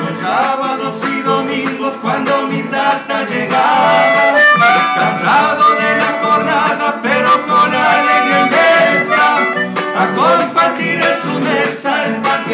Los sábados y domingos cuando mi tata llegaba, cansado de la jornada pero con alegría inmensa, a compartir en su mesa el pan